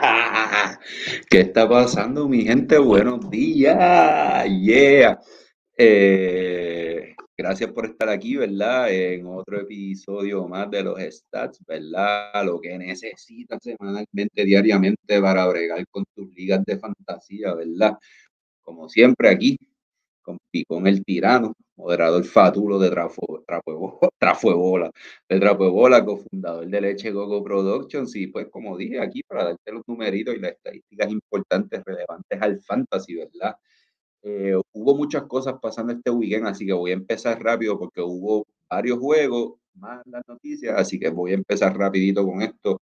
¿Qué está pasando, mi gente? Buenos días. Yeah. Eh, gracias por estar aquí, ¿verdad? En otro episodio más de los stats, ¿verdad? Lo que necesitas semanalmente, diariamente para bregar con tus ligas de fantasía, ¿verdad? Como siempre aquí, con Picón el Tirano, moderador fatulo de Trafo, Trafuebola, de Trafuebola, cofundador de Leche Gogo Productions. Y pues, como dije aquí, para darte los numeritos y las estadísticas importantes, relevantes al fantasy, ¿verdad? Eh, hubo muchas cosas pasando este weekend, así que voy a empezar rápido porque hubo varios juegos, más las noticias, así que voy a empezar rapidito con esto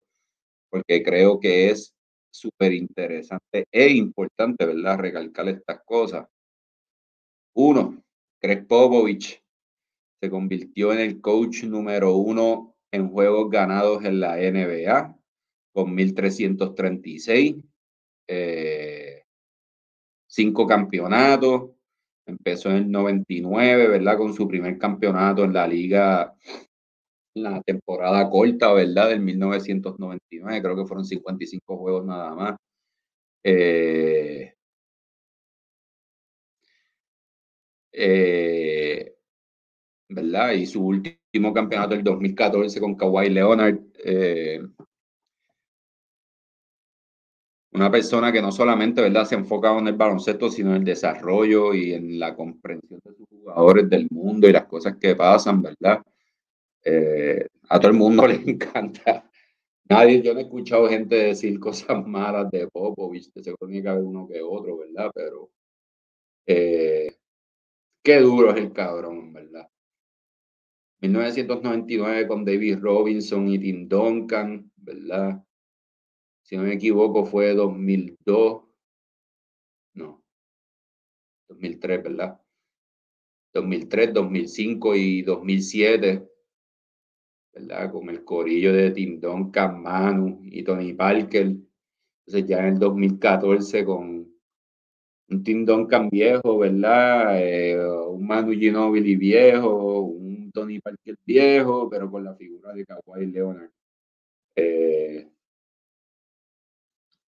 porque creo que es súper interesante e importante, ¿verdad? Recalcar estas cosas. Uno, Craig Popovich se convirtió en el coach número uno en juegos ganados en la NBA con 1336, eh, cinco campeonatos. Empezó en el 99, ¿verdad? Con su primer campeonato en la liga, la temporada corta, ¿verdad? Del 1999, creo que fueron 55 juegos nada más. Eh, Eh, ¿verdad? Y su último campeonato el 2014 con Kawhi Leonard. Eh, una persona que no solamente ¿verdad? se enfocaba en el baloncesto, sino en el desarrollo y en la comprensión de sus jugadores del mundo y las cosas que pasan, ¿verdad? Eh, a todo el mundo le encanta. Nadie, yo no he escuchado gente decir cosas malas de Popovich, se tiene que uno que otro, ¿verdad? Pero eh, Qué duro es el cabrón, ¿verdad? 1999 con David Robinson y Tim Duncan, ¿verdad? Si no me equivoco fue 2002. No. 2003, ¿verdad? 2003, 2005 y 2007, ¿verdad? Con el corillo de Tim Duncan, Manu y Tony Parker. Entonces ya en el 2014 con un Tim Duncan viejo, ¿verdad? Eh, un Manu Ginobili viejo, un Tony Parker viejo, pero con la figura de Kawhi Leonard. Eh,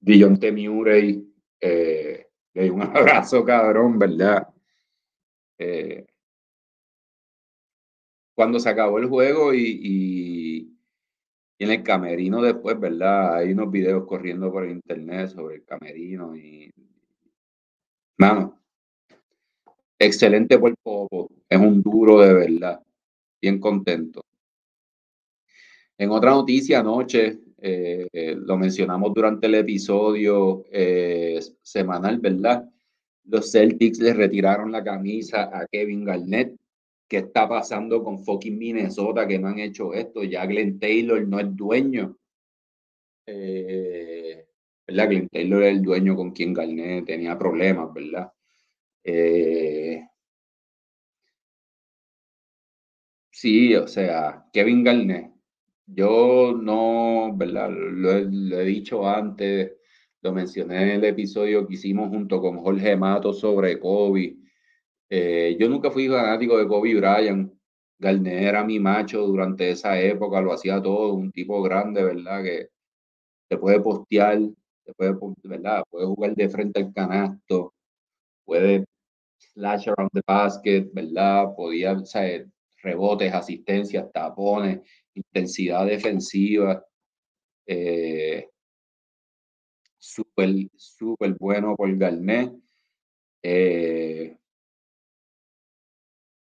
Dijon Murray, eh, le un abrazo cabrón, ¿verdad? Eh, cuando se acabó el juego y, y, en el camerino después, ¿verdad? Hay unos videos corriendo por internet sobre el camerino y Mano, excelente poco. Es un duro de verdad. Bien contento. En otra noticia anoche, eh, lo mencionamos durante el episodio eh, semanal, ¿verdad? Los Celtics le retiraron la camisa a Kevin Garnett. ¿Qué está pasando con fucking Minnesota que no han hecho esto? Ya Glenn Taylor no es dueño. Eh, ¿verdad? Glenn Taylor era el dueño con quien Garnett tenía problemas, ¿verdad? Eh, sí, o sea, Kevin Garnett, yo no, ¿verdad? Lo he, dicho antes, lo mencioné en el episodio que hicimos junto con Jorge Mato sobre Kobe. Eh, yo nunca fui fanático de Kobe Bryant. Garnett era mi macho durante esa época, lo hacía todo, un tipo grande, ¿verdad? Que te puede postear, puede, ¿verdad? Puede jugar de frente al canasto, puede slash around the basket, ¿verdad? Podía, o rebotes, asistencias, tapones, intensidad defensiva. Eh, súper, súper bueno por Garnet. Eh,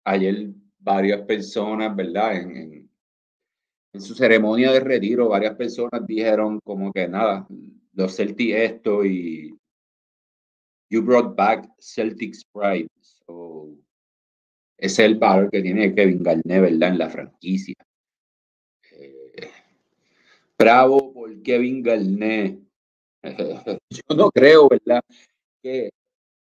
ayer varias personas, ¿verdad? En, en, su ceremonia de retiro, varias personas dijeron como que nada, los Celtics esto y you brought back Celtics pride. So, es el valor que tiene Kevin Garnett, ¿verdad? En la franquicia. Eh, bravo por Kevin Garnett. yo no creo, ¿verdad? Que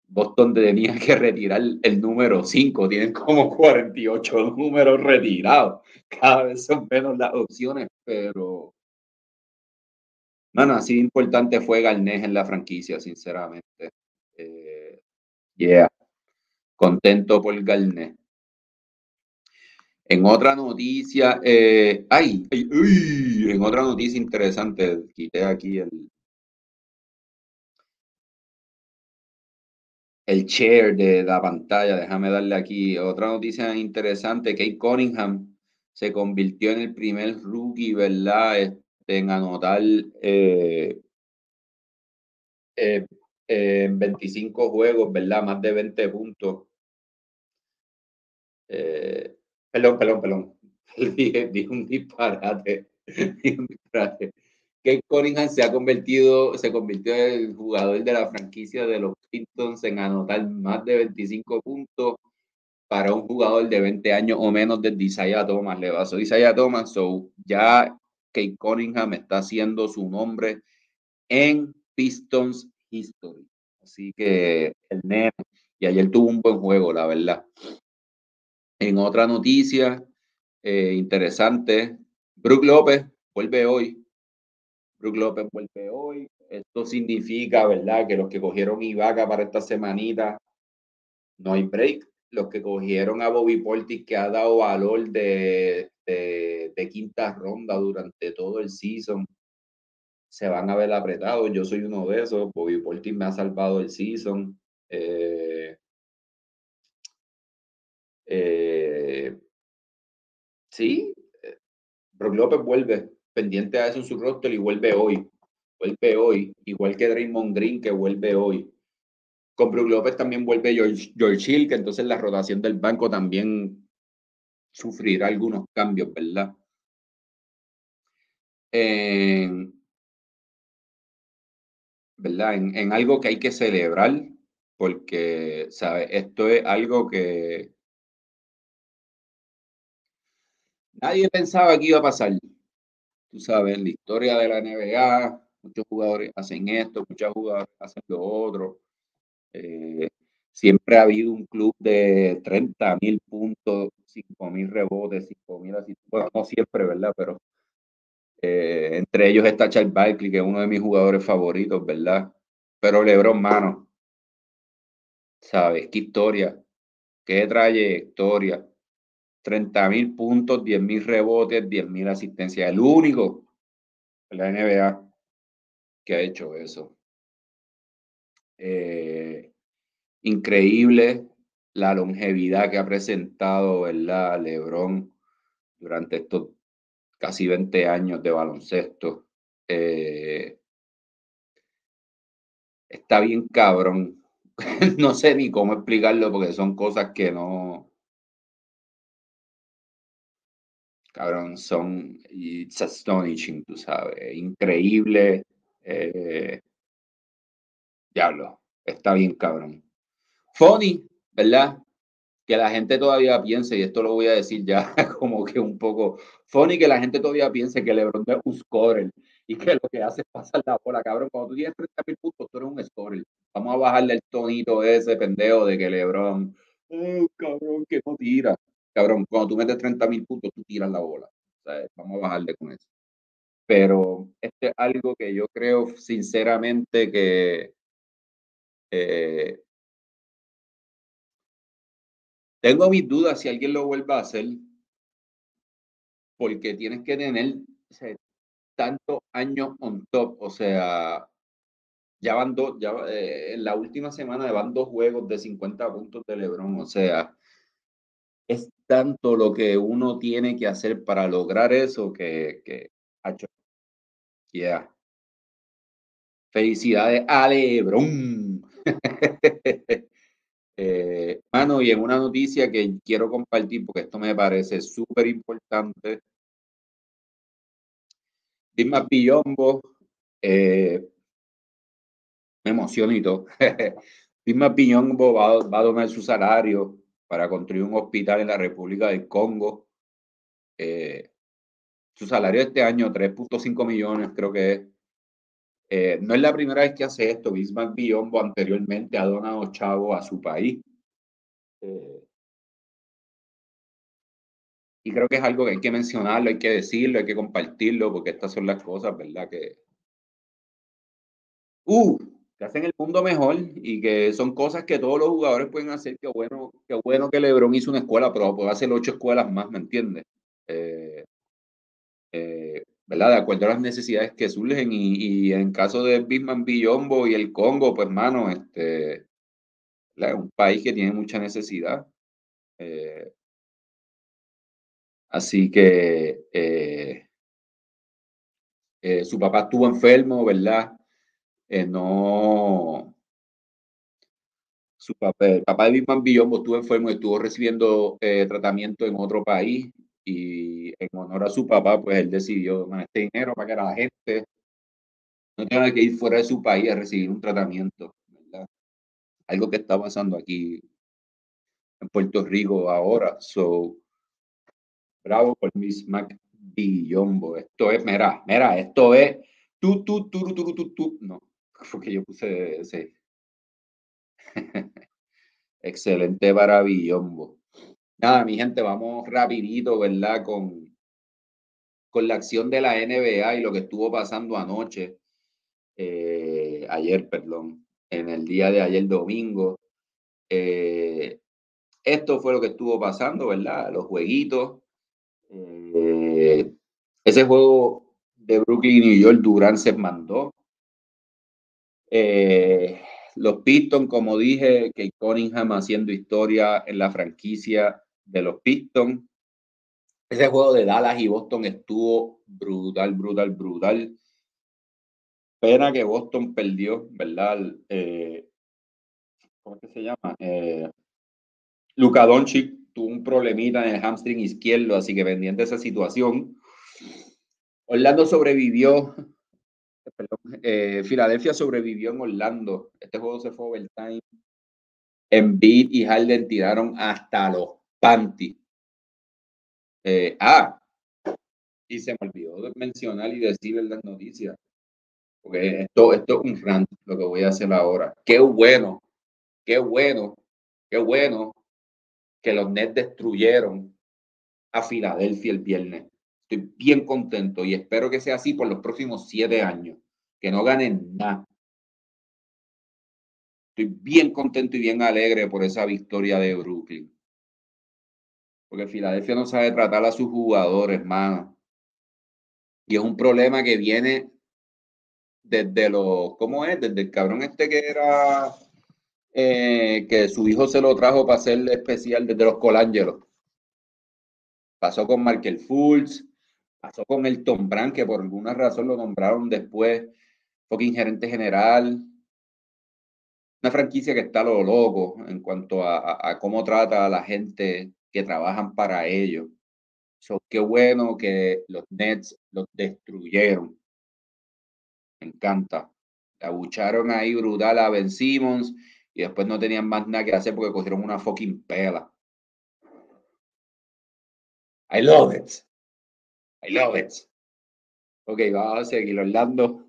Boston tenía que retirar el número 5. Tienen como 48 números retirados. Cada vez son menos las opciones, pero bueno, así importante fue Garnés en la franquicia, sinceramente. Eh, yeah. Contento por Garnés. En otra noticia, eh, ay, ay uy, en otra noticia interesante, quité aquí el, el share de la pantalla, déjame darle aquí otra noticia interesante, Kate Cunningham se convirtió en el primer rookie, ¿verdad? En anotar eh, eh, en 25 juegos, ¿verdad? Más de 20 puntos. Eh, perdón, perdón, perdón. dije, un disparate. dije un disparate. Kate Cunningham se ha convertido, se convirtió en el jugador de la franquicia de los Pistons en anotar más de 25 puntos para un jugador de 20 años o menos de Isaiah Thomas. Le pasó Isaiah Thomas, so ya Kate Cunningham está haciendo su nombre en Pistons History. Así que el nene, y ayer tuvo un buen juego, la verdad. En otra noticia eh, interesante, Brook López vuelve hoy Brook López vuelve hoy. Esto significa, ¿verdad?, que los que cogieron Ibaka para esta semanita no hay break. Los que cogieron a Bobby Portis, que ha dado valor de, de, quinta ronda durante todo el season, se van a ver apretados. Yo soy uno de esos. Bobby Portis me ha salvado el season. Eh, eh, sí, eh, Brook López vuelve pendiente a eso en su roster y vuelve hoy. Vuelve hoy, igual que Draymond Green que vuelve hoy. Con Brook López también vuelve George, George Hill, que entonces la rotación del banco también sufrirá algunos cambios, ¿verdad? En, ¿verdad? En, algo que hay que celebrar, porque, ¿sabes? Esto es algo que nadie pensaba que iba a pasar tú sabes, la historia de la NBA, muchos jugadores hacen esto, muchos jugadores hacen lo otro. Eh, siempre ha habido un club de 30 mil puntos, 5 mil rebotes, 5 mil así. Bueno, no siempre, ¿verdad? Pero eh, entre ellos está Charles Barkley, que es uno de mis jugadores favoritos, ¿verdad? Pero LeBron, mano, ¿sabes? ¿Qué historia? ¿Qué trayectoria? 30 mil puntos, 10 mil rebotes, 10 mil asistencias. El único en la NBA que ha hecho eso. Eh, increíble la longevidad que ha presentado, ¿verdad? Lebron durante estos casi 20 años de baloncesto. Eh, está bien cabrón. no sé ni cómo explicarlo porque son cosas que no, cabrón, son, it's astonishing, tú sabes, increíble. Eh, diablo, está bien, cabrón. Funny, ¿verdad? Que la gente todavía piense, y esto lo voy a decir ya como que un poco funny, que la gente todavía piense que LeBron es un scorer y que lo que hace es pasar la bola, cabrón. Cuando tú tienes 30 mil puntos, tú eres un scorer. Vamos a bajarle el tonito ese pendejo de que LeBron, oh, cabrón, que no tira cabrón, cuando tú metes 30 mil puntos, tú tiras la bola. vamos a bajarle con eso. Pero este es algo que yo creo sinceramente que eh, tengo mis dudas si alguien lo vuelve a hacer, porque tienes que tener tantos años on top, o sea, ya van dos, ya eh, en la última semana van dos juegos de 50 puntos de Lebron, o sea, es tanto lo que uno tiene que hacer para lograr eso que, que hecho. Yeah. Felicidades a Lebron. eh, mano, y en una noticia que quiero compartir porque esto me parece súper importante. Dime Pillombo, eh, me emocionito. Dime Pillombo va, va a donar su salario para construir un hospital en la República del Congo. Eh, su salario este año, 3.5 millones, creo que es. Eh, no es la primera vez que hace esto. Bismarck Biombo anteriormente ha donado chavo a su país. Eh, y creo que es algo que hay que mencionarlo, hay que decirlo, hay que compartirlo, porque estas son las cosas, ¿verdad? Que. Uh, que hacen el mundo mejor y que son cosas que todos los jugadores pueden hacer. Qué bueno, qué bueno que LeBron hizo una escuela, pero puede hacer ocho escuelas más, ¿me entiendes? Eh, ¿Verdad? De acuerdo a las necesidades que surgen y, y en caso de Bisman Billombo y el Congo, pues, mano, este, un país que tiene mucha necesidad. Eh, así que eh, eh, su papá estuvo enfermo, ¿verdad? no. Su papá, el papá de Bisman Villombo estuvo enfermo y estuvo recibiendo tratamiento en otro país. Y en honor a su papá, pues él decidió este dinero para que la gente no tenga que ir fuera de su país a recibir un tratamiento, ¿verdad? Algo que está pasando aquí en Puerto Rico ahora. So, bravo por Miss Mac Billombo. Esto es, mira, mira, esto es tú, tú, tú, tú, tú, tú, No, porque yo puse ese. Excelente para Billombo. Nada, mi gente, vamos rapidito, ¿verdad? Con, con la acción de la NBA y lo que estuvo pasando anoche, eh, ayer, perdón, en el día de ayer domingo. Eh, esto fue lo que estuvo pasando, ¿verdad? Los jueguitos. Eh, ese juego de Brooklyn y New York, Durán se mandó. Los Pistons, como dije, que Cunningham haciendo historia en la franquicia de los Pistons. Ese juego de Dallas y Boston estuvo brutal, brutal, brutal. Pena que Boston perdió, ¿verdad? Eh, ¿Cómo es que se llama? Eh, Doncic tuvo un problemita en el hamstring izquierdo, así que pendiente de esa situación. Orlando sobrevivió. Eh, Filadelfia sobrevivió en Orlando. Este juego se fue overtime. Embiid y Harden tiraron hasta los panty. Eh, ah, y se me olvidó de mencionar y decir las noticias. Porque esto, esto es un rant, lo que voy a hacer ahora. Qué bueno, qué bueno, qué bueno que los Nets destruyeron a Filadelfia el viernes. Estoy bien contento y espero que sea así por los próximos siete años, que no ganen nada. Estoy bien contento y bien alegre por esa victoria de Brooklyn. Porque Filadelfia no sabe tratar a sus jugadores, hermano. Y es un problema que viene desde los, ¿cómo es? Desde el cabrón este que era eh, que su hijo se lo trajo para hacer especial desde los Colangelos. Pasó con Markel Fultz, pasó con el Tom Brand, que por alguna razón lo nombraron después, fucking gerente general. Una franquicia que está lo loco en cuanto a, cómo trata a la gente que trabajan para ellos. So, qué bueno que los Nets los destruyeron. Me encanta. Abucharon ahí brutal a Ben Simmons y después no tenían más nada que hacer porque cogieron una fucking pela. I love it. I love it. Ok, vamos a seguir. Orlando,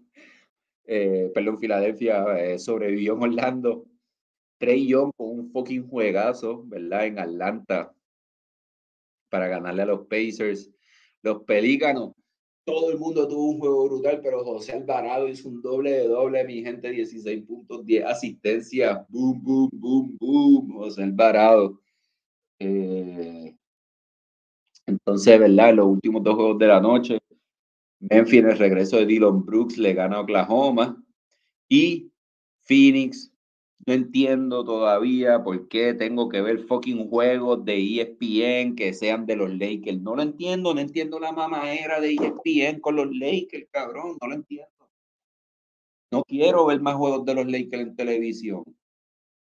eh, perdón, Filadelfia eh, sobrevivió en Orlando. Trey Young con un fucking juegazo, ¿verdad? En Atlanta para ganarle a los Pacers. Los Pelícanos todo el mundo tuvo un juego brutal, pero José Alvarado hizo un doble de doble, mi gente, 16 puntos, 10 asistencias, boom, boom, boom, boom, José Alvarado. Eh, entonces, ¿verdad? Los últimos dos juegos de la noche, Memphis en el regreso de Dylan Brooks le gana a Oklahoma y Phoenix no entiendo todavía por qué tengo que ver fucking juegos de ESPN que sean de los Lakers. No lo entiendo, no entiendo la mamadera de ESPN con los Lakers, cabrón, no lo entiendo. No quiero ver más juegos de los Lakers en televisión.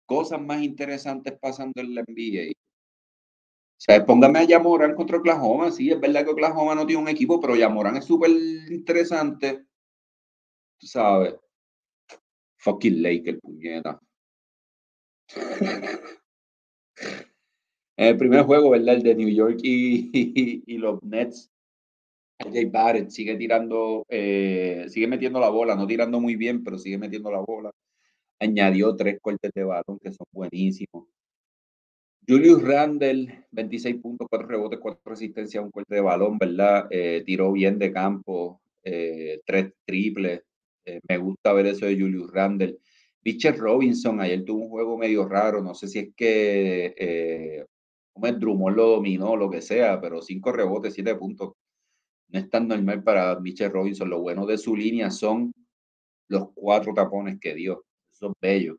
Cosas más interesantes pasando en la NBA. O sea, póngame a Yamoran contra Oklahoma. Sí, es verdad que Oklahoma no tiene un equipo, pero Yamoran es súper interesante. Tú sabes. Fucking Lakers, puñeta. el primer juego, ¿verdad? El de New York y, los Nets. Jay Barrett sigue tirando, eh, sigue metiendo la bola, no tirando muy bien, pero sigue metiendo la bola. Añadió tres cortes de balón que son buenísimos. Julius Randle, 26 puntos, 4 rebotes, 4 resistencias, un corte de balón, ¿verdad? Eh, tiró bien de campo, eh, tres triples. me gusta ver eso de Julius Randle. Pitcher Robinson ayer tuvo un juego medio raro, no sé si es que eh, Drummond lo dominó, lo que sea, pero cinco rebotes, siete puntos. No es tan normal para Mitchell Robinson. Lo bueno de su línea son los cuatro tapones que dio. Son bellos.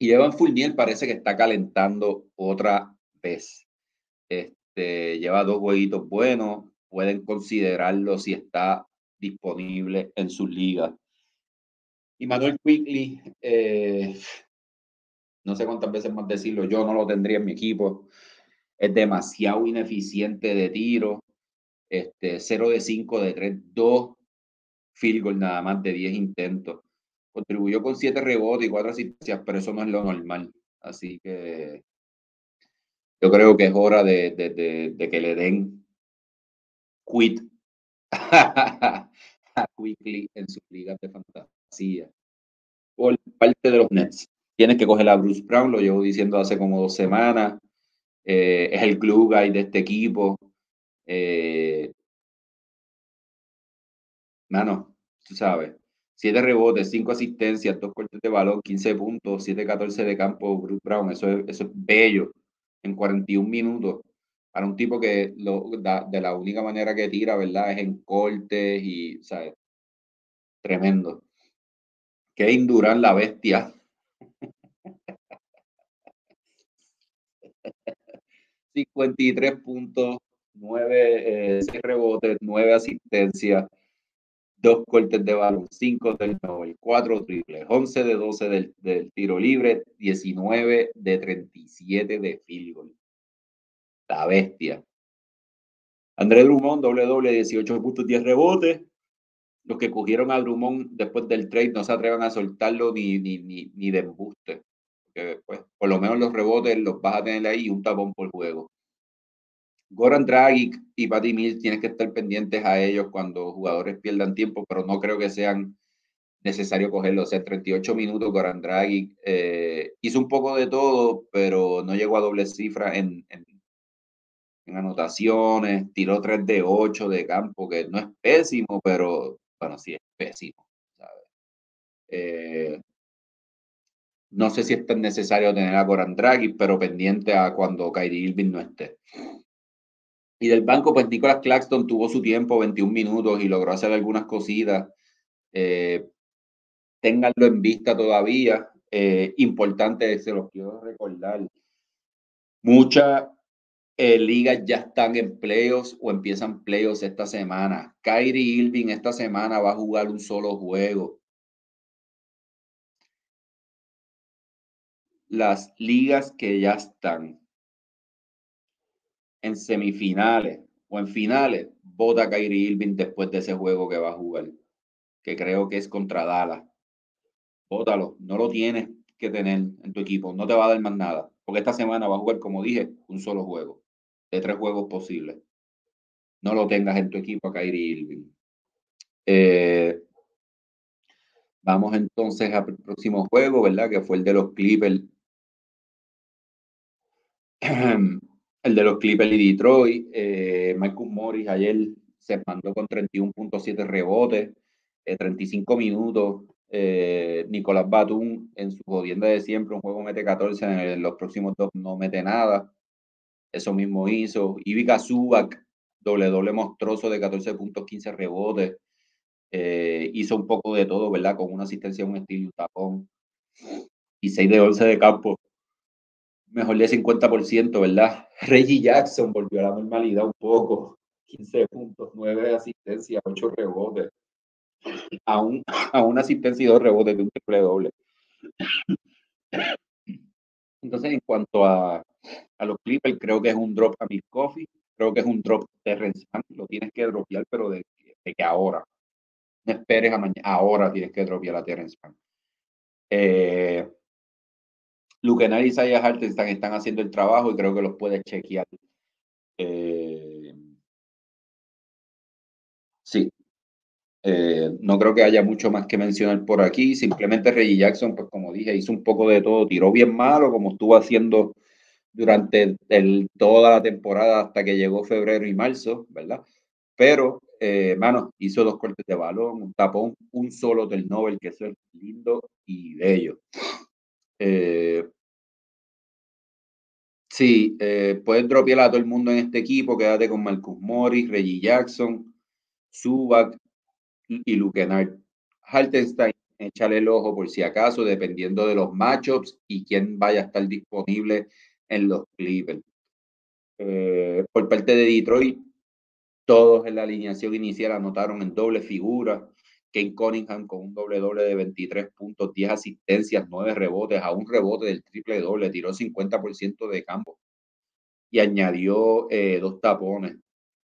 Y Evan Fournier parece que está calentando otra vez. Este, lleva dos jueguitos buenos. Pueden considerarlo si está disponible en sus ligas. Y Manuel Quickly, eh, no sé cuántas veces más decirlo, yo no lo tendría en mi equipo. Es demasiado ineficiente de tiro. Este, 0 de 5 de 3, 2 field goal nada más de 10 intentos. Contribuyó con 7 rebotes y 4 asistencias, pero eso no es lo normal. Así que yo creo que es hora de, que le den quit a Quickly en sus ligas de fantasía. Por parte de los Nets. Tienes que coger a Bruce Brown, lo llevo diciendo hace como dos semanas. Eh, es el glue guy de este equipo. Eh, mano, tú sabes, 7 rebotes, 5 asistencias, 2 cortes de balón, 15 puntos, 7-14 de campo, Bruce Brown, eso es, eso es bello en 41 minutos para un tipo que lo, de la única manera que tira, ¿verdad? Es en cortes y, ¿sabes? Tremendo. Kevin Durant, la bestia. 53 puntos, 9, eh, 6 rebotes, 9 asistencias, 2 cortes de balón, 5 del Nobel, 4 triples, 11 de 12 del, del, tiro libre, 19 de 37 de field goal. La bestia. André Drummond, doble doble, 18 puntos, 10 rebotes. Los que cogieron a Drummond después del trade no se atrevan a soltarlo ni, ni, ni, ni de embuste. Porque, pues, por lo menos los rebotes los vas a tener ahí un tapón por juego. Goran Dragic y Patty Mills tienes que estar pendientes a ellos cuando jugadores pierdan tiempo, pero no creo que sean necesario cogerlos. O sea, 38 minutos, Goran Dragic eh, hizo un poco de todo, pero no llegó a doble cifra en, en, anotaciones, tiró 3 de 8 de campo, que no es pésimo, pero bueno, sí es pésimo. Eh, no sé si es tan necesario tener a Goran Dragic, pero pendiente a cuando Kyrie Irving no esté. Y del banco, pues Nicolas Claxton tuvo su tiempo, 21 minutos, y logró hacer algunas cositas. Eh, ténganlo en vista todavía. Eh, importante, se los quiero recordar. Muchas eh, ligas ya están en playoffs o empiezan playoffs esta semana. Kyrie Irving esta semana va a jugar un solo juego. Las ligas que ya están en semifinales o en finales, vota Kyrie Irving después de ese juego que va a jugar, que creo que es contra Dallas. Bótalo, no lo tienes que tener en tu equipo, no te va a dar más nada, porque esta semana va a jugar, como dije, un solo juego, de tres juegos posibles. No lo tengas en tu equipo a Kyrie Irving. Eh, vamos entonces al próximo juego, ¿verdad? Que fue el de los Clippers el de los Clippers y Detroit. Eh, Michael Morris ayer se mandó con 31.7 rebotes, 35 eh, minutos. Eh, Nicolás Batum en su jodienda de siempre, un juego mete 14, en los próximos dos no mete nada. Eso mismo hizo. Ivica Zubac, doble doble monstruoso de 14 puntos, 15 rebotes. Eh, hizo un poco de todo, ¿verdad? Con una asistencia, un estilo, un tapón. Y 6 de 11 de campo mejor de 50%, ¿verdad? Reggie Jackson volvió a la normalidad un poco. 15 puntos, 9 asistencias, 8 rebotes. A, un, a una asistencia y dos rebotes de un triple doble. Entonces, en cuanto a, a los Clippers, creo que es un drop a Miss Coffee. Creo que es un drop de Renzan. Lo tienes que dropear, pero de, de, que ahora. No esperes a mañana. Ahora tienes que dropear a Terrence Eh, Lukenar y Isaiah Hartenstein están haciendo el trabajo y creo que los puedes chequear. Eh, sí. Eh, no creo que haya mucho más que mencionar por aquí. Simplemente Reggie Jackson, pues como dije, hizo un poco de todo. Tiró bien malo, como estuvo haciendo durante toda la temporada hasta que llegó febrero y marzo, ¿verdad? Pero, eh, hizo dos cortes de balón, un tapón, un solo del Nobel, que eso es lindo y bello. Eh, sí, eh, puedes dropear a todo el mundo en este equipo. Quédate con Marcus Morris, Reggie Jackson, Zubac y Luke Kennard. Hartenstein échale el ojo por si acaso, dependiendo de los matchups y quién vaya a estar disponible en los Clippers. Eh, por parte de Detroit, todos en la alineación inicial anotaron en doble figura. Kane Cunningham con un doble doble de 23 puntos, 10 asistencias, 9 rebotes, a un rebote del triple doble, tiró 50% de campo y añadió eh, dos tapones.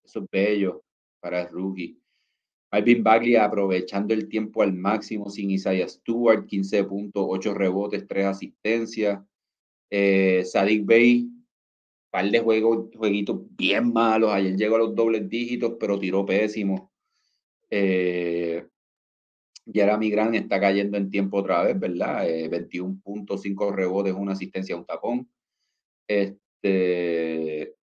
Eso es bello para el rookie. Alvin Bagley aprovechando el tiempo al máximo sin Isaiah Stewart, 15 puntos, 8 rebotes, 3 asistencias. Eh, Sadik Bey, par de jueguitos bien malos. Ayer llegó a los dobles dígitos, pero tiró pésimo. Eh, Jeremy Grant está cayendo en tiempo otra vez, ¿verdad? 21 puntos, 5 rebotes, una asistencia, un tapón. Este,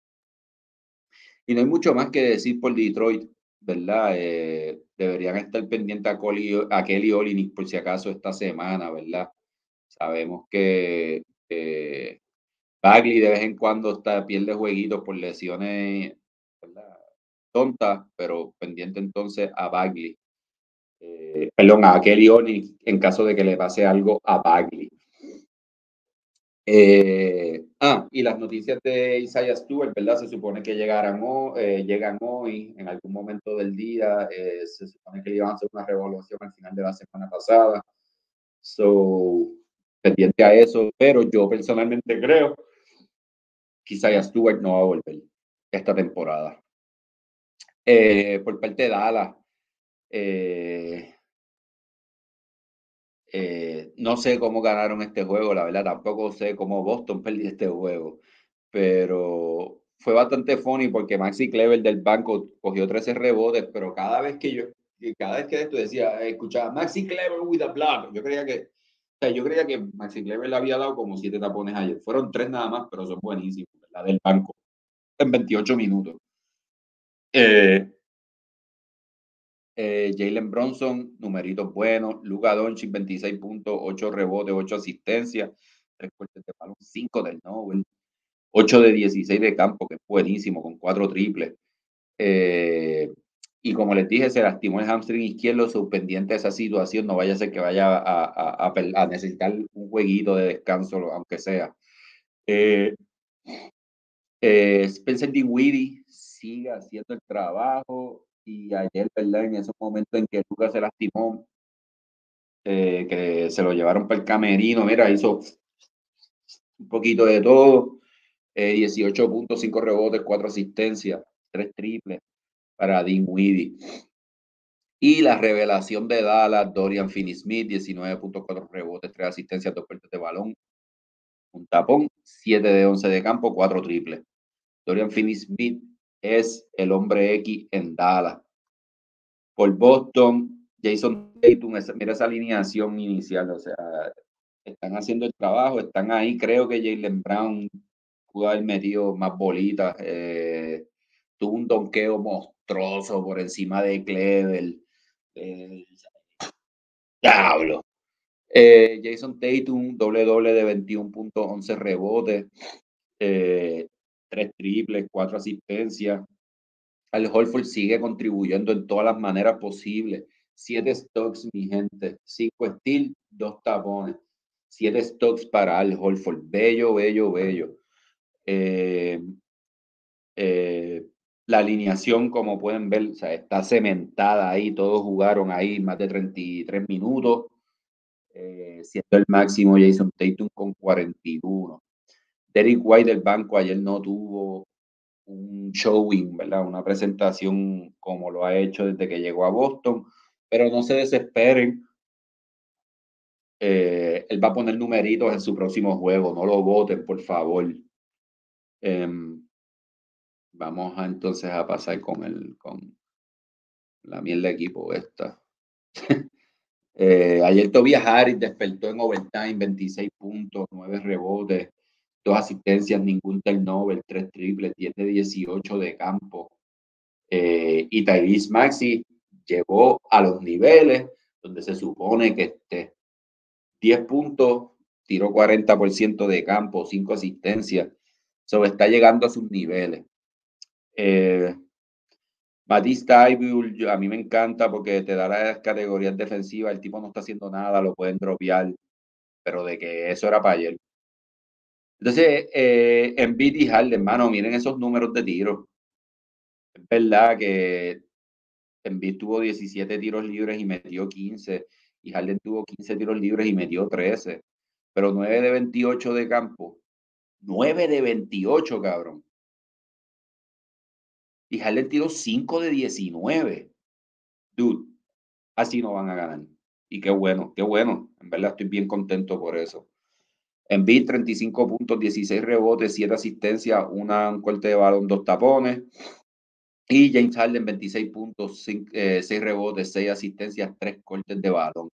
y no hay mucho más que decir por Detroit. ¿Verdad? Eh, deberían estar pendientes a, a Kelly Olinik por si acaso esta semana, ¿verdad? Sabemos que Bagley de vez en cuando está, pierde jueguitos por lesiones tontas, pero pendiente entonces a Bagley. Eh, perdón, a Kelly Olinik en caso de que le pase algo a Bagley. Eh, ah, y las noticias de Isaiah Stewart, ¿verdad? Se supone que llegarán hoy, eh, llegan hoy, en algún momento del día. Eh, se supone que iban a hacer una revolución al final de la semana pasada. So, pendiente a eso, pero yo personalmente creo que Isaiah Stewart no va a volver esta temporada. por parte de Dallas, eh, no sé cómo ganaron este juego, la verdad, tampoco sé cómo Boston perdió este juego, pero fue bastante funny porque Maxi Clever del banco cogió 13 rebotes, pero cada vez que yo, cada vez que esto decía, escuchaba Maxi Clever with a block, yo creía que, o sea, yo creía que Maxi Clever le había dado como siete tapones ayer, fueron tres nada más, pero son buenísimos, la del banco, en 28 minutos. Eh, eh, Jalen Bronson, numeritos buenos. Luka Doncic, 26 puntos, 8 rebotes, 8 asistencias, 3 cortes de balón, 5 del Nobel, 8 de 16 de campo, que es buenísimo, con 4 triples. Eh, y como les dije, se lastimó el hamstring izquierdo, suspendiente esa situación, no vaya a ser que vaya a, a, necesitar un jueguito de descanso, aunque sea. Eh, eh, Spencer Dinwiddie sigue haciendo el trabajo, y ayer, ¿verdad? En esos momentos en que Lucas se lastimó, eh, que se lo llevaron para el camerino, mira, hizo un poquito de todo, eh, 18.5 rebotes, 4 asistencias, 3 triples para Dean Weedy. Y la revelación de Dallas, Dorian Finney-Smith, 19.4 rebotes, 3 asistencias, 2 puertas de balón, un tapón, 7 de 11 de campo, 4 triples. Dorian Finney-Smith es el hombre X en Dallas. Por Boston, Jason Tatum, mira esa alineación inicial, o sea, están haciendo el trabajo, están ahí. Creo que Jalen Brown pudo haber metido más bolitas. Eh, tuvo un donqueo monstruoso por encima de Clever. Eh, diablo. Eh, Jason Tatum, doble doble de 21.11 rebotes. Tres triples, cuatro asistencias. Al Holford sigue contribuyendo en todas las maneras posibles. Siete stocks, mi gente. Cinco steel, dos tapones. Siete stocks para Al Holford. Bello, bello, bello. Eh, eh, la alineación, como pueden ver, está cementada ahí. Todos jugaron ahí más de 33 minutos. Eh, siendo el máximo Jason Tatum con 41. Derek White del banco ayer no tuvo un showing, ¿verdad? Una presentación como lo ha hecho desde que llegó a Boston, pero no se desesperen. Eh, él va a poner numeritos en su próximo juego, no lo voten, por favor. Em, vamos a, entonces a pasar con el con la miel de equipo esta. eh, ayer Tobias Harris despertó en overtime, 26 puntos, 9 rebotes, dos asistencias, ningún turnover, tres triples, 10 de 18 de campo. Eh, y Tyrese Maxi llegó a los niveles donde se supone que esté 10 puntos, tiró 40% de campo, 5 asistencias. So, está llegando a sus niveles. Eh, Batista Ibull, a mí me encanta porque te da las categorías defensivas, el tipo no está haciendo nada, lo pueden dropear, pero de que eso era para ayer. Entonces, eh, en y Harden, hermano, miren esos números de tiro. Es verdad que Embiid tuvo 17 tiros libres y metió 15, y Harden tuvo 15 tiros libres y metió 13, pero 9 de 28 de campo. 9 de 28, cabrón. Y Harden tiró 5 de 19. Dude, así no van a ganar. Y qué bueno, qué bueno. En verdad estoy bien contento por eso. Embiid, 35 puntos, 16 rebotes, 7 asistencias, una, un corte de balón, dos tapones. Y James Harden, 26 puntos, 6 eh, rebotes, 6 asistencias, 3 cortes de balón.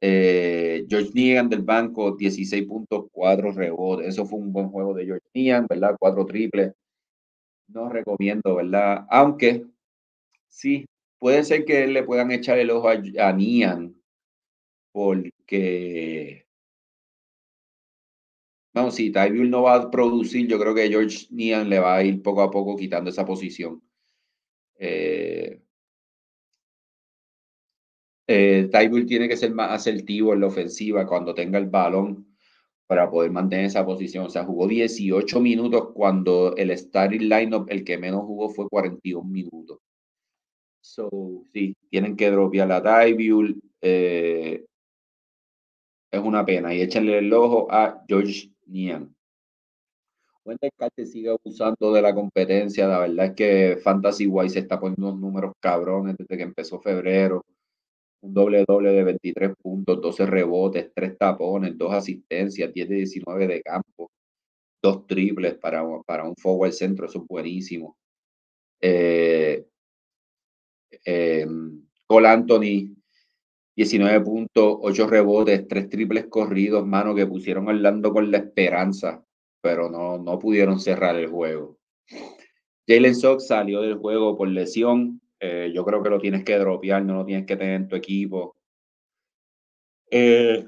Eh, George Nian del banco, 16 puntos, 4 rebotes. Eso fue un buen juego de George Nian, ¿verdad? 4 triples. No recomiendo, ¿verdad? Aunque sí, puede ser que le puedan echar el ojo a, a Nian, porque no, si Tybull no va a producir, yo creo que George Nian le va a ir poco a poco quitando esa posición. Eh, eh tiene que ser más asertivo en la ofensiva cuando tenga el balón para poder mantener esa posición. O sea, jugó 18 minutos cuando el starting lineup, el que menos jugó fue 41 minutos. So, sí, tienen que dropear a Tybull. Eh, es una pena. Y échenle el ojo a George Nian. Wendell Carter sigue abusando de la competencia. La verdad es que Fantasy Wise se está poniendo unos números cabrones desde que empezó febrero. Un doble doble de 23 puntos, 12 rebotes, 3 tapones, 2 asistencias, 10 de 19 de campo, 2 triples para, para un forward centro. Eso es buenísimo. Eh, eh, Cole Anthony 19 puntos, 8 rebotes, 3 triples corridos, mano, que pusieron Orlando con la esperanza, pero no, no pudieron cerrar el juego. Jalen Sox salió del juego por lesión. Eh, yo creo que lo tienes que dropear, no lo tienes que tener en tu equipo. Eh,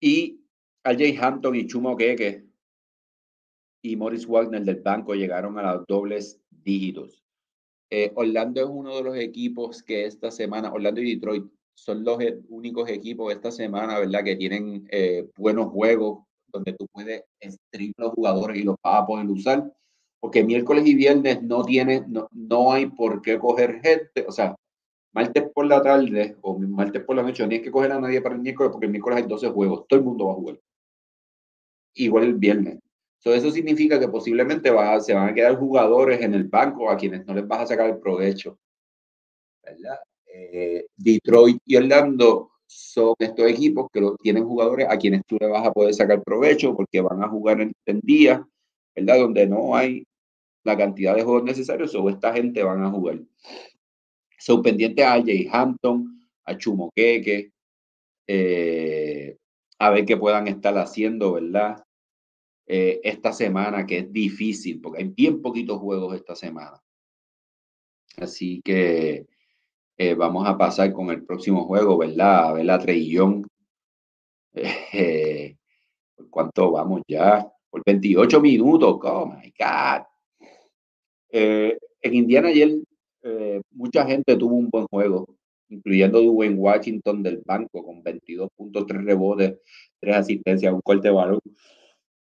y Jay Hampton y Chumo Keke y Morris Wagner del banco llegaron a los dobles dígitos. Eh, Orlando es uno de los equipos que esta semana, Orlando y Detroit, son los e, únicos equipos esta semana, ¿verdad? Que tienen eh, buenos juegos donde tú puedes stream los jugadores y los vas a poder usar. Porque miércoles y viernes no tiene, no, no hay por qué coger gente, o sea, martes por la tarde o martes por la noche, no tienes que coger a nadie para el miércoles porque el miércoles hay 12 juegos, todo el mundo va a jugar. Igual el viernes eso significa que posiblemente va, se van a quedar jugadores en el banco a quienes no les vas a sacar el provecho. ¿verdad? Eh, Detroit y Orlando son estos equipos que tienen jugadores a quienes tú le vas a poder sacar provecho porque van a jugar en, días, ¿verdad? Donde no hay la cantidad de juegos necesarios, o esta gente van a jugar. Son pendientes a Jay Hampton, a Chumoqueque, eh, a ver qué puedan estar haciendo, ¿verdad? Eh, esta semana, que es difícil, porque hay bien poquitos juegos esta semana. Así que eh, vamos a pasar con el próximo juego, ¿verdad? A ver la Treillón. Eh, ¿Por cuánto vamos ya? Por 28 minutos. Oh my God. en Indiana ayer mucha gente tuvo un buen juego, incluyendo Dwayne Washington del banco con 22.3 rebotes, 3 asistencias, un corte de balón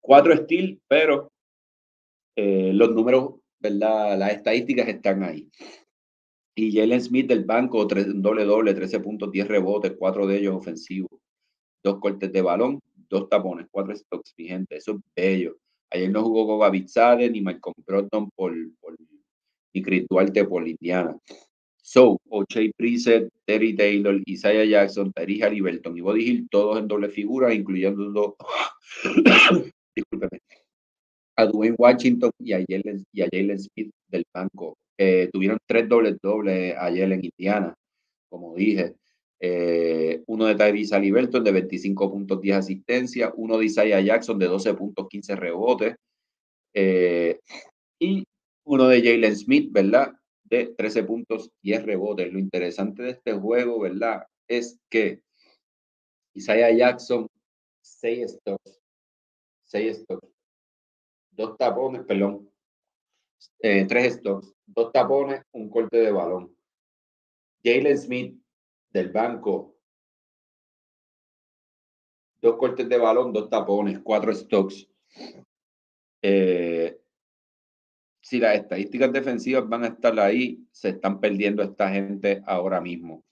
cuatro steals, pero eh, los números, ¿verdad? Las estadísticas están ahí. Y Jalen Smith del banco, tres, doble doble, 13 puntos, 10 rebotes, cuatro de ellos ofensivos, dos cortes de balón, dos tapones, cuatro stocks, mi gente, eso es bello. Ayer no jugó con Gavitzade ni Malcolm Brogdon por, por, ni Chris Duarte por Indiana. So, O'Shea Preset, Terry Taylor, Isaiah Jackson, Terry Halliburton y Body Hill, todos en doble figura, incluyendo dos, discúlpeme, a Dwayne Washington y a Jalen, y a Jalen Smith del banco. Eh, tuvieron tres dobles dobles ayer en Indiana, como dije. Eh, uno de Tyrese Halliburton de 25 puntos, 10 asistencias. Uno de Isaiah Jackson de 12 puntos, 15 rebotes. Eh, y uno de Jalen Smith, ¿verdad? De 13 puntos, 10 rebotes. Lo interesante de este juego, ¿verdad? Es que Isaiah Jackson, 6 stocks, seis stocks, dos tapones, perdón, eh, tres stocks, dos tapones, un corte de balón. Jalen Smith del banco, dos cortes de balón, dos tapones, cuatro stocks. Eh, si las estadísticas defensivas van a estar ahí, se están perdiendo esta gente ahora mismo.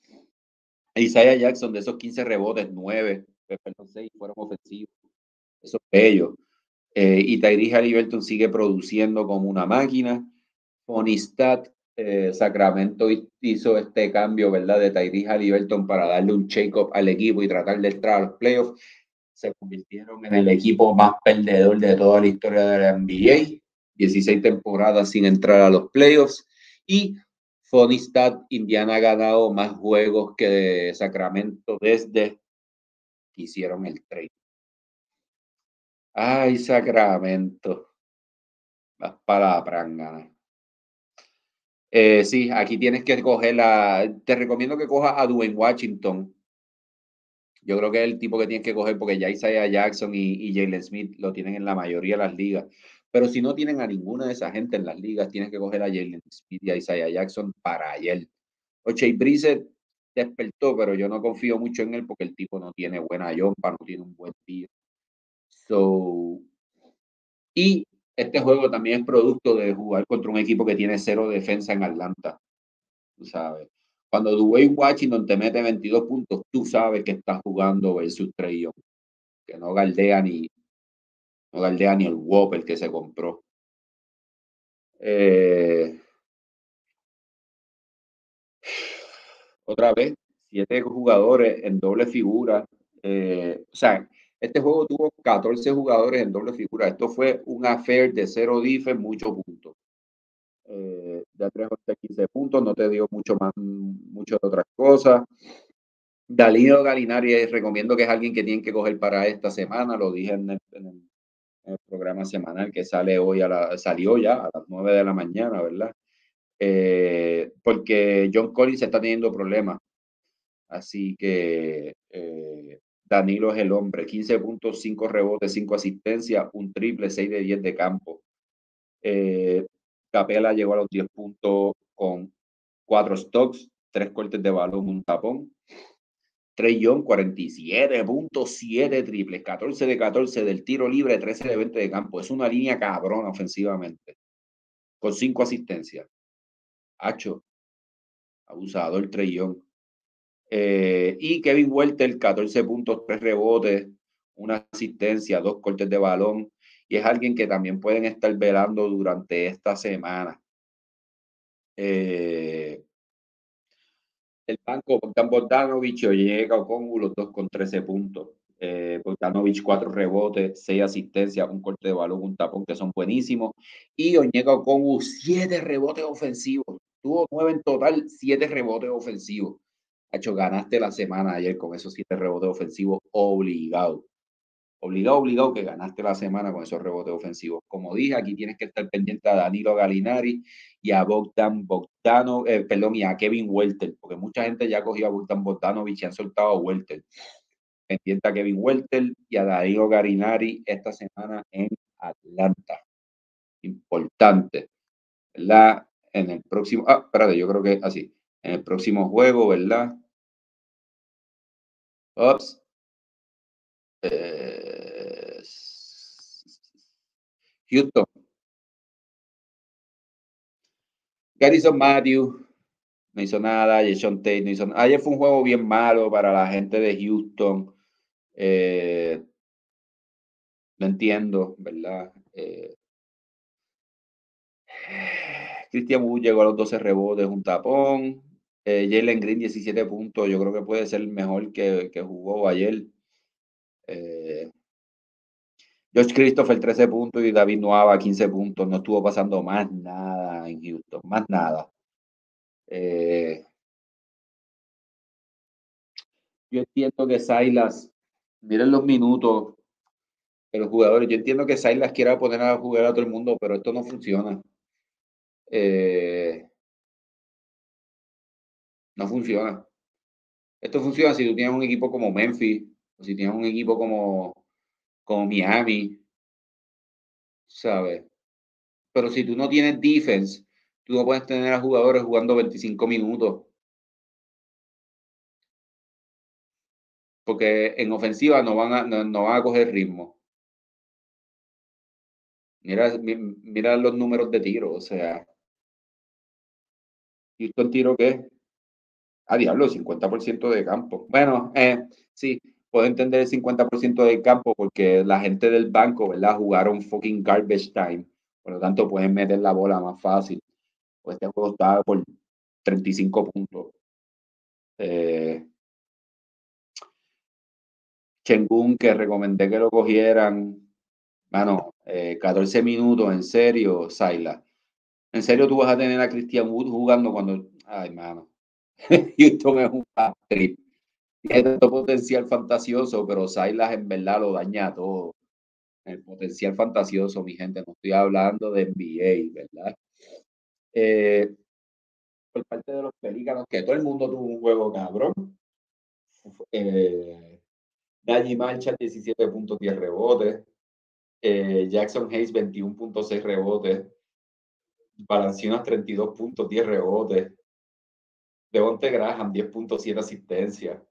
Isaiah Jackson, de esos 15 rebotes, 9, perdón, 6 fueron ofensivos. Eso es bello. Eh, y Tyrese Halliburton sigue produciendo como una máquina. Fonistat, eh, Sacramento hizo este cambio, ¿verdad? De Tyrese Halliburton para darle un shake-up al equipo y tratar de entrar a los playoffs. Se convirtieron en el equipo más perdedor de toda la historia de la NBA. 16 temporadas sin entrar a los playoffs. Y Fonistat, Indiana ha ganado más juegos que Sacramento desde que hicieron el trade. Ay, Sacramento. Vas para la prangana. Eh, sí, aquí tienes que coger la. Te recomiendo que cojas a Dwayne Washington. Yo creo que es el tipo que tienes que coger porque ya Isaiah Jackson y, Jalen Smith lo tienen en la mayoría de las ligas. Pero si no tienen a ninguna de esa gente en las ligas, tienes que coger a Jalen Smith y a Isaiah Jackson para ayer. Oche Brissett despertó, pero yo no confío mucho en él porque el tipo no tiene buena jumpa, no tiene un buen tiro. So, y este juego también es producto de jugar contra un equipo que tiene cero defensa en Atlanta. Tú sabes. Cuando Dwayne Washington te mete 22 puntos, tú sabes que estás jugando versus Trey que no galdea ni, no ni el Whopper que se compró. Eh, otra vez, siete jugadores en doble figura. Eh, o sea, este juego tuvo 14 jugadores en doble figura. Esto fue un affair de cero dife, muchos puntos. Eh, de 3 a 15 puntos, no te digo mucho más, muchas otras cosas. Dalino Galinari recomiendo que es alguien que tienen que coger para esta semana, lo dije en el, programa semanal que sale hoy a la, salió ya a las 9 de la mañana, ¿verdad? Eh, porque John Collins está teniendo problemas. Así que eh, Danilo es el hombre, 15 puntos, 5 rebotes, 5 asistencias, un triple, 6 de 10 de campo. Eh, Capela llegó a los 10 puntos con 4 stocks, 3 cortes de balón, un tapón. Trey Young, 47 puntos, 7 triples, 14 de 14 del tiro libre, 13 de 20 de campo. Es una línea cabrona ofensivamente, con 5 asistencias. Hacho, abusador Trey Young. Eh, y Kevin Welter, 14 puntos, 3 rebotes, una asistencia, dos cortes de balón. Y es alguien que también pueden estar velando durante esta semana. Eh, el banco, Bogdan Bogdanovich, llega con los dos con 13 puntos. Eh, Bogdanovich, cuatro rebotes, seis asistencias, un corte de balón, un tapón que son buenísimos. Y Oñega con siete rebotes ofensivos. Tuvo nueve en total, siete rebotes ofensivos ganaste la semana ayer con esos siete rebotes ofensivos obligado. Obligado, obligado que ganaste la semana con esos rebotes ofensivos. Como dije, aquí tienes que estar pendiente a Danilo Galinari y a Bogdan Bogdano, eh, perdón, y a Kevin Welter, porque mucha gente ya cogió a Bogdan Bogdanovich y han soltado a Welter. Pendiente a Kevin Welter y a Danilo Galinari esta semana en Atlanta. Importante, ¿verdad? En el próximo, ah, espérate, yo creo que así. En el próximo juego, ¿verdad? Ops. Eh, Houston. Garrison Matthew no hizo nada. Jason Tate no hizo nada. Ayer fue un juego bien malo para la gente de Houston. Eh, no entiendo, ¿verdad? Eh, Christian Wood llegó a los 12 rebotes, un tapón. Eh, Jalen Green, 17 puntos. Yo creo que puede ser el mejor que, jugó ayer. Eh, Josh Christopher, 13 puntos. Y David Nuava, 15 puntos. No estuvo pasando más nada en Houston. Más nada. Eh, yo entiendo que Silas, miren los minutos de los jugadores. Yo entiendo que Silas quiera poner a jugar a todo el mundo, pero esto no funciona. Eh, no funciona. Esto funciona si tú tienes un equipo como Memphis, o si tienes un equipo como, como Miami, ¿sabes? Pero si tú no tienes defense, tú no puedes tener a jugadores jugando 25 minutos. Porque en ofensiva no van a, no, van a coger ritmo. Mira, mira los números de tiro, o sea. ¿Houston tiro qué? A diablo, 50% de campo. Bueno, eh, sí, puedo entender el 50% del campo porque la gente del banco, ¿verdad? Jugaron fucking garbage time. Por lo tanto, pueden meter la bola más fácil. Pues este juego está por 35 puntos. Eh, Chengun, que recomendé que lo cogieran. Mano, 14 eh, minutos, en serio, Saila. En serio, tú vas a tener a Christian Wood jugando cuando. Ay, mano. Houston es un trip. Tiene tanto potencial fantasioso, pero Silas en verdad lo daña todo. El potencial fantasioso, mi gente. No estoy hablando de NBA, ¿verdad? Eh, por parte de los pelícanos, que todo el mundo tuvo un juego cabrón. Eh, Najee Marshall, 17 puntos, 10 rebotes. Eh, Jackson Hayes, 21.6 rebotes. Balancinas, 32 puntos, 10 rebotes. Devonte Graham, 10.7 asistencia.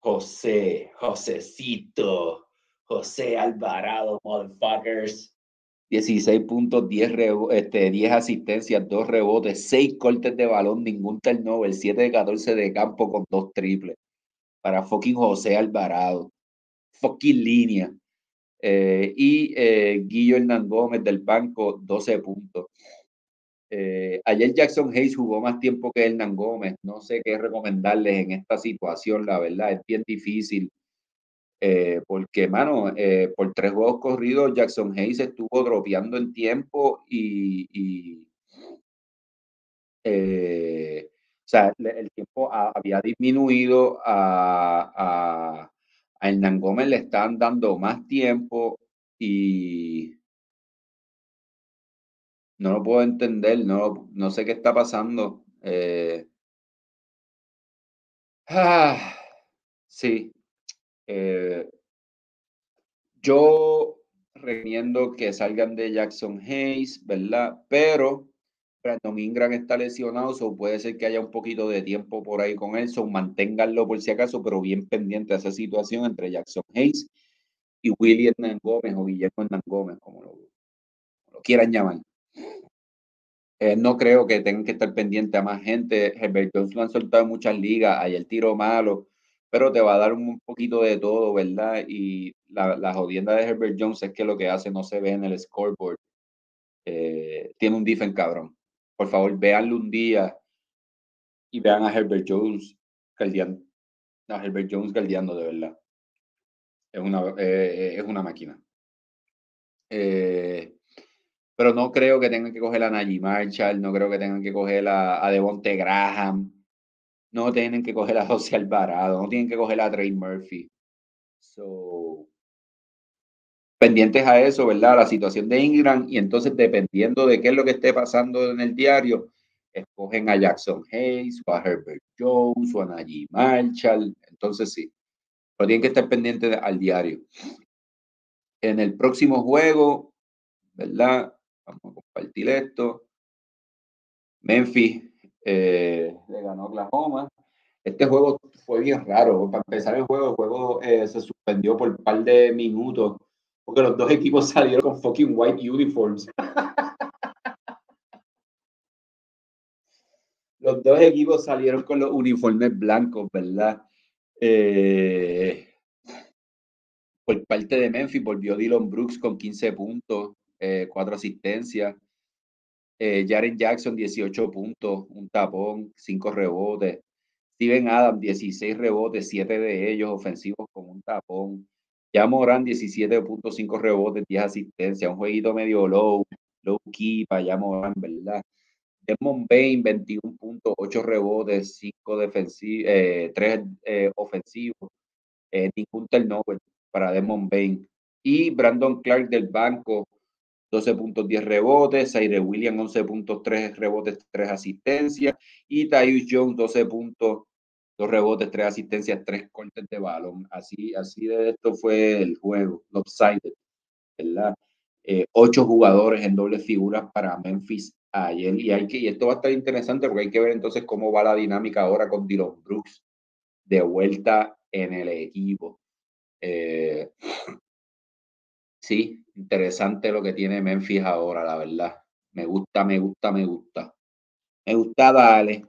José, Josecito, José Alvarado, motherfuckers. 16 puntos, 10, este, 10 asistencias, 2 rebotes, 6 cortes de balón, ningún turnover, 7 de 14 de campo con 2 triples. Para fucking José Alvarado fucking línea. Eh, y eh, Guillo Hernán Gómez del banco, 12 puntos. Eh, ayer Jackson Hayes jugó más tiempo que Hernán Gómez. No sé qué recomendarles en esta situación, la verdad, es bien difícil. porque, mano, por tres juegos corridos, Jackson Hayes estuvo dropeando en tiempo y, y o sea, el tiempo había disminuido a, a Hernán Gómez le están dando más tiempo y no lo puedo entender, no, no sé qué está pasando. Eh, ah, sí. Eh, yo recomiendo que salgan de Jackson Hayes, ¿verdad? Pero Brandon Ingram está lesionado, o puede ser que haya un poquito de tiempo por ahí con él, so manténganlo por si acaso, pero bien pendiente a esa situación entre Jackson Hayes y William Gómez o Guillermo Hernán Gómez, como lo, quieran llamar. Eh, no creo que tengan que estar pendiente a más gente. Herbert Jones lo han soltado en muchas ligas, hay el tiro malo, pero te va a dar un poquito de todo, ¿verdad? Y la, jodienda de Herbert Jones es que lo que hace no se ve en el scoreboard. Eh, tiene un defense cabrón por favor, véanlo un día y vean a Herbert Jones galdeando. A Herbert Jones galdeando de verdad. Es una, eh, es una máquina. Eh, pero no creo que tengan que coger a Najee Marshall, no creo que tengan que coger a, a Devonte Graham, no tienen que coger a José Alvarado, no tienen que coger a Trey Murphy. So, pendientes a eso, ¿verdad? La situación de Ingram y entonces dependiendo de qué es lo que esté pasando en el diario, escogen a Jackson Hayes o a Herbert Jones o a Najee Marshall. Entonces sí, pero tienen que estar pendientes al diario. En el próximo juego, ¿verdad? Vamos a compartir esto. Memphis eh, le ganó Oklahoma. Este juego fue bien raro. Para empezar el juego, el juego eh, se suspendió por un par de minutos porque los dos equipos salieron con fucking white uniforms. los dos equipos salieron con los uniformes blancos, ¿verdad? Eh, por parte de Memphis volvió Dylan Brooks con 15 puntos, eh, 4 asistencias. Eh, Jaren Jackson, 18 puntos, un tapón, 5 rebotes. Steven Adams, 16 rebotes, 7 de ellos ofensivos con un tapón. Ya Morán, 17.5 rebotes, 10 asistencias, un jueguito medio low, low key para ya Morán, ¿verdad? Desmond Bain, 21.8 rebotes, 5 defensivos, 3 eh, ofensivos, eh, ningún turnover para Desmond Bain. Y Brandon Clark del banco, 12.10 rebotes, Zaire William 11.3 rebotes, 3 asistencias y Tyus Jones 12 puntos, dos rebotes, tres asistencias, tres cortes de balón. Así, así de esto fue el juego, lopsided, ¿verdad? eh, ocho jugadores en doble figuras para Memphis ayer. Y, hay que, y esto va a estar interesante porque hay que ver entonces cómo va la dinámica ahora con Dylan Brooks de vuelta en el equipo. Eh, sí, interesante lo que tiene Memphis ahora, la verdad. Me gusta, me gusta, me gusta. Me gusta, dale.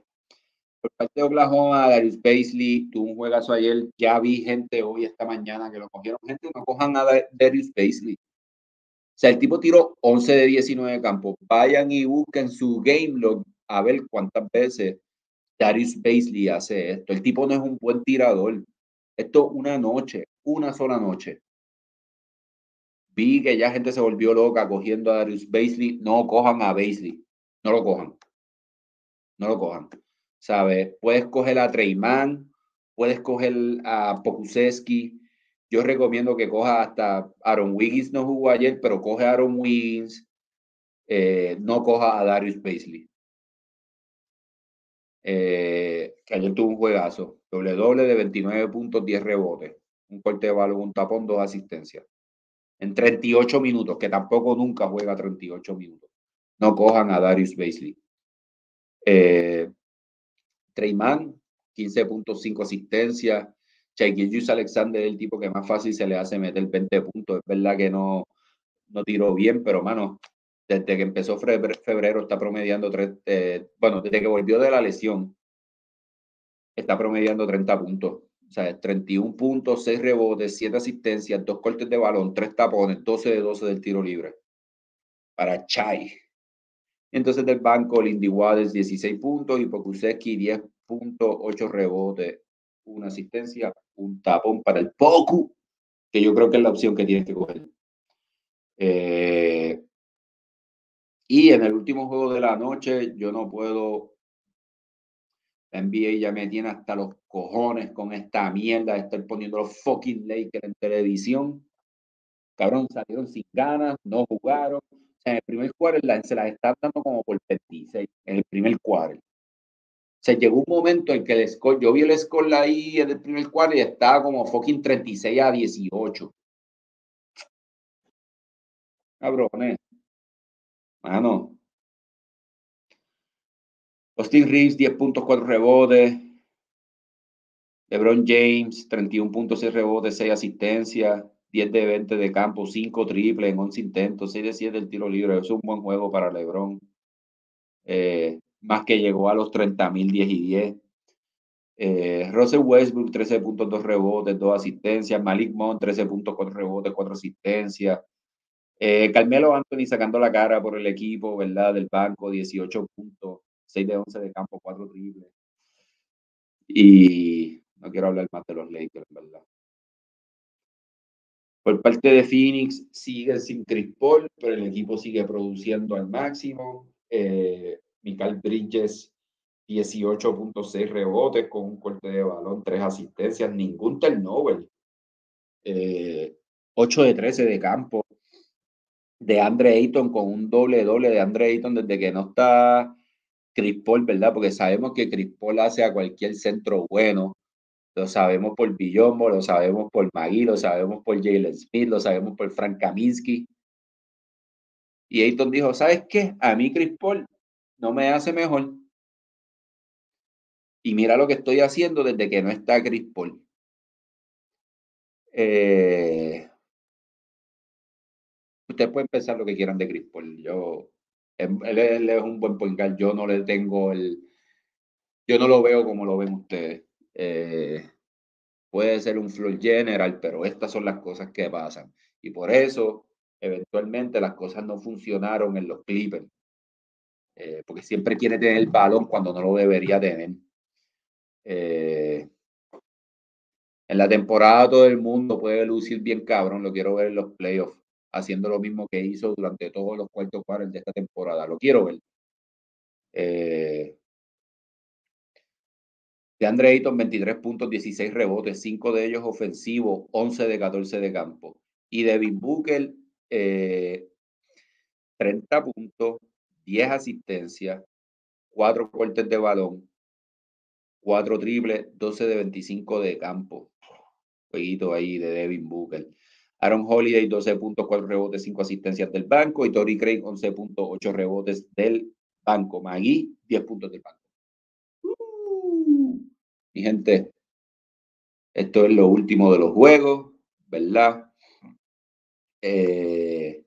Por parte de Oklahoma, Darius Paisley tuvo un juegazo ayer. Ya vi gente hoy, esta mañana, que lo cogieron. Gente, no cojan a Darius Paisley. O sea, el tipo tiró 11 de 19 campos. Vayan y busquen su game log a ver cuántas veces Darius Paisley hace esto. El tipo no es un buen tirador. Esto una noche, una sola noche. Vi que ya gente se volvió loca cogiendo a Darius Paisley. No cojan a Paisley. No lo cojan. No lo cojan. ¿Sabes? Puedes coger a Treyman, puedes coger a Pokusevski. Yo recomiendo que coja hasta Aaron Wiggins, no jugó ayer, pero coge a Aaron Wiggins. Eh, no coja a Darius Paisley. Eh, que ayer tuvo un juegazo. Doble doble de 29 puntos, 10 rebotes. Un corte de balón, un tapón, dos asistencias. En 38 minutos, que tampoco nunca juega 38 minutos. No cojan a Darius Baisley. Eh, Treyman, 15.5 asistencias. Jus Alexander es el tipo que más fácil se le hace meter 20 puntos. Es verdad que no, no tiró bien, pero mano, desde que empezó febrero está promediando, tres, eh, bueno, desde que volvió de la lesión, está promediando 30 puntos. O sea, 31 puntos, 6 rebotes, 7 asistencias, 2 cortes de balón, 3 tapones, 12 de 12 del tiro libre. Para Chai. Entonces del banco, Lindy Waters 16 puntos y Pokusevski 10.8 rebotes, una asistencia, un tapón para el Poku, que yo creo que es la opción que tienes que coger. Eh, y en el último juego de la noche, yo no puedo. La NBA ya me tiene hasta los cojones con esta mierda de estar poniendo los fucking Lakers en televisión. Cabrón, salieron sin ganas, no jugaron. en el primer cuarto se las están dando como por 26, en el primer cuarto. O sea, llegó un momento en que el score, yo vi el score ahí en el primer cuarto y estaba como fucking 36 a 18. Cabrones. Mano. Austin Reeves, 10.4 rebotes. LeBron James, 31.6 rebotes, 6 asistencias, 10 de 20 de campo, 5 triples en 11 intentos, 6 de 7 del tiro libre. Es un buen juego para LeBron. Eh, más que llegó a los 30 mil 10 y 10. Eh, Russell Westbrook, 13.2 rebotes, 2 asistencias. Malik Monk, 13.4 rebotes, 4 asistencias. Eh, Carmelo Anthony sacando la cara por el equipo, ¿verdad? Del banco, 18 puntos, 6 de 11 de campo, 4 triples. Y no quiero hablar más de los Lakers, ¿verdad? Por parte de Phoenix, sigue sin Chris Paul, pero el equipo sigue produciendo al máximo. Eh, Michael Bridges, 18.6 rebotes con un corte de balón, 3 asistencias, ningún turnover. Eh, 8 de 13 de campo, de Andre Ayton con un doble doble de Andre Ayton desde que no está Chris Paul, ¿verdad? Porque sabemos que Chris Paul hace a cualquier centro bueno. Lo sabemos por Billombo, lo sabemos por Magui, lo sabemos por Jalen Smith, lo sabemos por Frank Kaminsky. Y Ayton dijo, ¿sabes qué? A mí Chris Paul no me hace mejor. Y mira lo que estoy haciendo desde que no está Chris Paul. Eh, ustedes pueden pensar lo que quieran de Chris Paul. Yo, em, él, es un buen point Yo no le tengo el. Yo no lo veo como lo ven ustedes. Eh, puede ser un floor general, pero estas son las cosas que pasan. Y por eso, eventualmente, las cosas no funcionaron en los Clippers. Eh, porque siempre quiere tener el balón cuando no lo debería tener. Eh, en la temporada todo el mundo puede lucir bien cabrón, lo quiero ver en los playoffs haciendo lo mismo que hizo durante todos los cuartos cuartos de esta temporada. Lo quiero ver. Eh, de Andre Ayton, 23 puntos, 16 rebotes, 5 de ellos ofensivos, 11 de 14 de campo. Y Devin Booker, 30 eh, puntos, 10 asistencias, 4 cortes de balón, 4 triples, 12 de 25 de campo. Jueguito ahí de Devin Booker. Aaron Holiday, 12 puntos, 4 rebotes, 5 asistencias del banco. Y Tori Craig, 11 puntos, 8 rebotes del banco. Magui, 10 puntos del banco. Uh, mi gente, esto es lo último de los juegos, ¿verdad? Eh,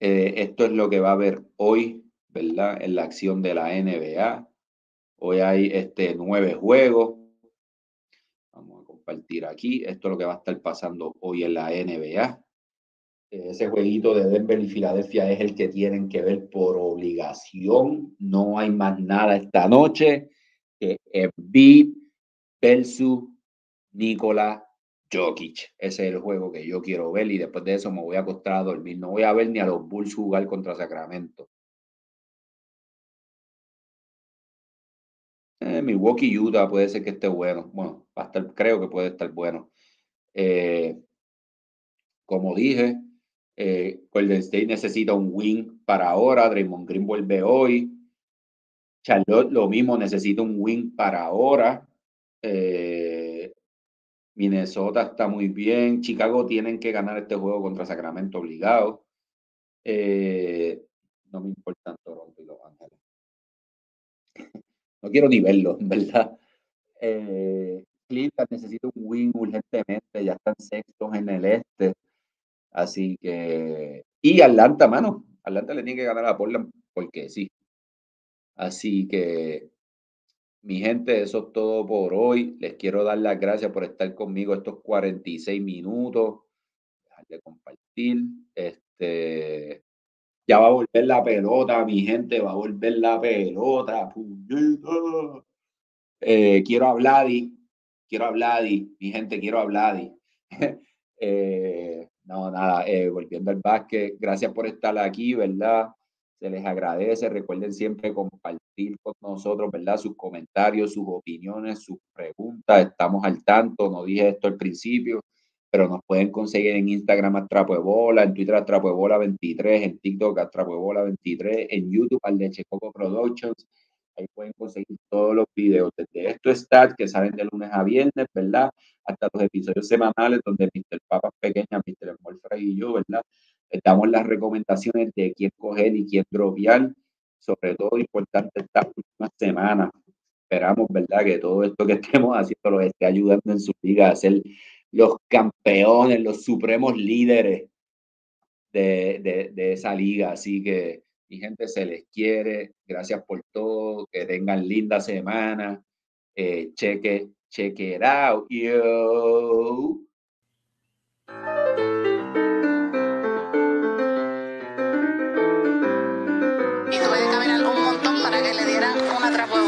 eh, esto es lo que va a haber hoy, ¿verdad? En la acción de la NBA. Hoy hay este, nueve juegos. Compartir aquí. Esto es lo que va a estar pasando hoy en la NBA. Ese jueguito de Denver y Filadelfia es el que tienen que ver por obligación. No hay más nada esta noche que Embiid versus Nikola Jokic. Ese es el juego que yo quiero ver y después de eso me voy a acostar a dormir. No voy a ver ni a los Bulls jugar contra Sacramento. Eh, Milwaukee Utah puede ser que esté bueno. Bueno, va estar, creo que puede estar bueno. Eh, como dije, eh, Golden State necesita un win para ahora. Draymond Green vuelve hoy. Charlotte lo mismo necesita un win para ahora. Eh, Minnesota está muy bien. Chicago tienen que ganar este juego contra Sacramento obligado. No me importan no quiero ni verlo, ¿verdad? Eh, Cleveland necesita un win urgentemente. Ya están sextos en el este. Así que. Y Atlanta, mano. Atlanta le tiene que ganar a Portland porque sí. Así que mi gente, eso es todo por hoy. Les quiero dar las gracias por estar conmigo estos 46 minutos. Dejar de compartir. Este, ya va a volver la pelota, mi gente, va a volver la pelota. Eh, quiero hablar, quiero hablar, mi gente, quiero hablar. eh, no, nada, eh, volviendo al básquet, gracias por estar aquí, ¿verdad? Se les agradece. Recuerden siempre compartir con nosotros, ¿verdad? Sus comentarios, sus opiniones, sus preguntas. Estamos al tanto. No dije esto al principio, pero nos pueden conseguir en Instagram Atrapuebola, en Twitter Atrapuebola23, en TikTok Atrapuebola23, en YouTube al de Checoco Productions. Ahí pueden conseguir todos los videos desde esto está que salen de lunes a viernes, ¿verdad? Hasta los episodios semanales donde Mr. Papas Pequeña, Mr. Molfray y yo, ¿verdad? damos las recomendaciones de quién coger y quién dropear, sobre todo importante esta última semana. Esperamos, ¿verdad?, que todo esto que estemos haciendo los esté ayudando en su liga a ser los campeones, los supremos líderes de, de, esa liga. Así que, mi gente, se les quiere. Gracias por todo. Que tengan linda semana. Eh, cheque, it out. Yo. una trapo